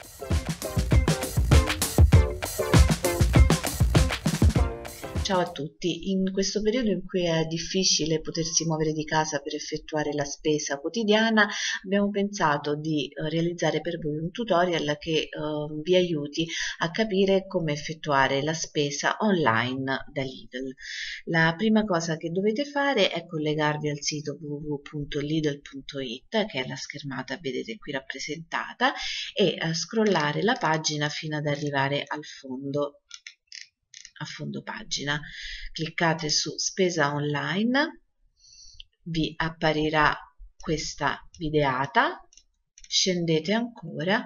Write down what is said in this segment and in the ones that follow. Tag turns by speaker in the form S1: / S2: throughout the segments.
S1: Thank you. Ciao a tutti, in questo periodo in cui è difficile potersi muovere di casa per effettuare la spesa quotidiana, abbiamo pensato di eh, realizzare per voi un tutorial che uh, vi aiuti a capire come effettuare la spesa online da Lidl. La prima cosa che dovete fare è collegarvi al sito www.lidl.it, che è la schermata vedete qui rappresentata, e uh, scrollare la pagina fino ad arrivare al fondo a fondo pagina. Cliccate su spesa online, vi apparirà questa videata, scendete ancora,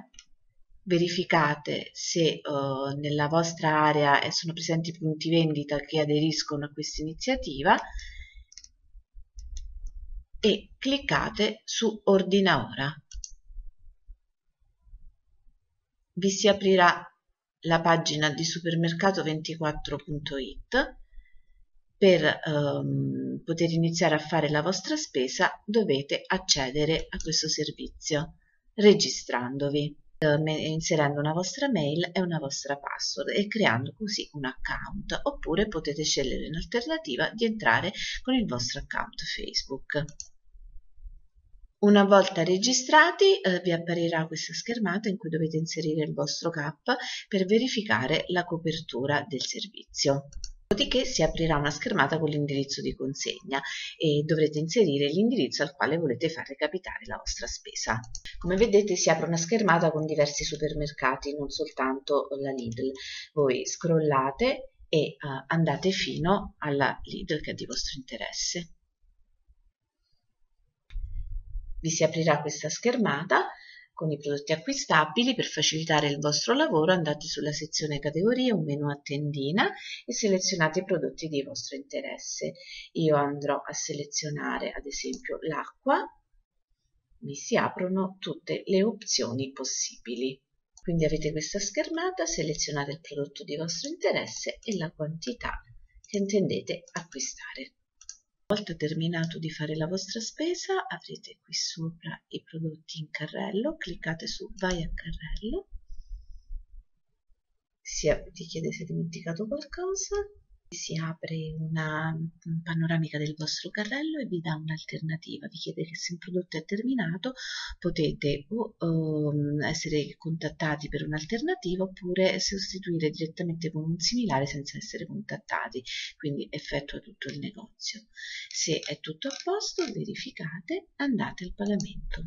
S1: verificate se uh, nella vostra area sono presenti punti vendita che aderiscono a questa iniziativa e cliccate su ordina ora. Vi si aprirà la pagina di supermercato24.it per um, poter iniziare a fare la vostra spesa dovete accedere a questo servizio registrandovi inserendo una vostra mail e una vostra password e creando così un account oppure potete scegliere in alternativa di entrare con il vostro account Facebook. Una volta registrati eh, vi apparirà questa schermata in cui dovete inserire il vostro CAP per verificare la copertura del servizio. Dopodiché si aprirà una schermata con l'indirizzo di consegna e dovrete inserire l'indirizzo al quale volete far recapitare la vostra spesa. Come vedete si apre una schermata con diversi supermercati, non soltanto la Lidl. Voi scrollate e uh, andate fino alla Lidl che è di vostro interesse vi si aprirà questa schermata con i prodotti acquistabili per facilitare il vostro lavoro. Andate sulla sezione categorie un menu a tendina e selezionate i prodotti di vostro interesse. Io andrò a selezionare ad esempio l'acqua. Mi si aprono tutte le opzioni possibili. Quindi avete questa schermata selezionate il prodotto di vostro interesse e la quantità che intendete acquistare volta terminato di fare la vostra spesa avrete qui sopra i prodotti in carrello cliccate su vai a carrello si ti chiede se hai dimenticato qualcosa si apre una panoramica del vostro carrello e vi dà un'alternativa, vi chiede che se un prodotto è terminato potete o um, essere contattati per un'alternativa oppure sostituire direttamente con un similare senza essere contattati, quindi effettua tutto il negozio. Se è tutto a posto verificate, andate al pagamento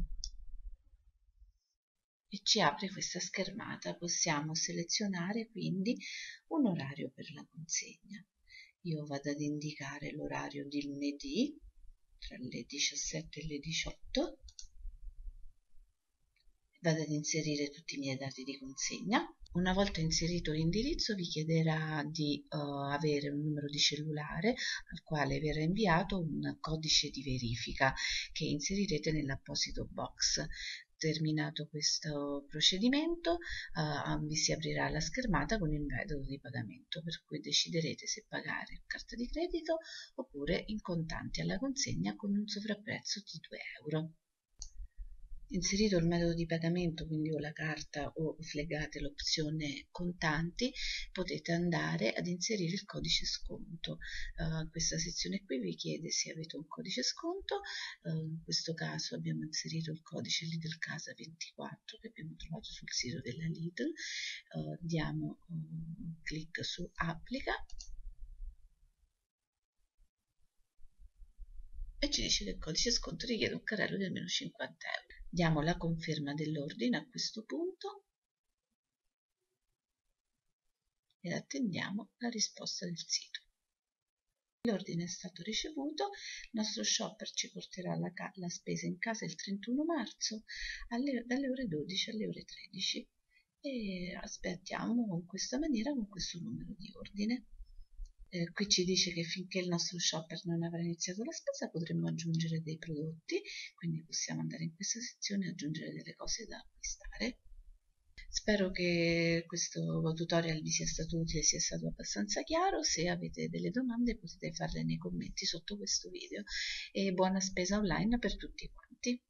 S1: e ci apre questa schermata. Possiamo selezionare quindi un orario per la consegna io vado ad indicare l'orario di lunedì tra le 17 e le 18 vado ad inserire tutti i miei dati di consegna. Una volta inserito l'indirizzo vi chiederà di uh, avere un numero di cellulare al quale verrà inviato un codice di verifica che inserirete nell'apposito box terminato questo procedimento uh, vi si aprirà la schermata con il metodo di pagamento per cui deciderete se pagare carta di credito oppure in contanti alla consegna con un sovrapprezzo di 2 euro. Inserito il metodo di pagamento, quindi o la carta o flegate l'opzione contanti, potete andare ad inserire il codice sconto. Uh, questa sezione qui vi chiede se avete un codice sconto, uh, in questo caso abbiamo inserito il codice Lidl Casa 24 che abbiamo trovato sul sito della Lidl, uh, diamo un clic su applica e ci dice che il codice sconto richiede un carrello di almeno 50 euro. Diamo la conferma dell'ordine a questo punto ed attendiamo la risposta del sito. L'ordine è stato ricevuto, il nostro shopper ci porterà la, la spesa in casa il 31 marzo alle, dalle ore 12 alle ore 13 e aspettiamo in questa maniera con questo numero di ordine. Eh, qui ci dice che finché il nostro shopper non avrà iniziato la spesa potremmo aggiungere dei prodotti, quindi possiamo andare in questa sezione e aggiungere delle cose da acquistare. Spero che questo tutorial vi sia stato utile, sia stato abbastanza chiaro. Se avete delle domande potete farle nei commenti sotto questo video. E buona spesa online per tutti quanti.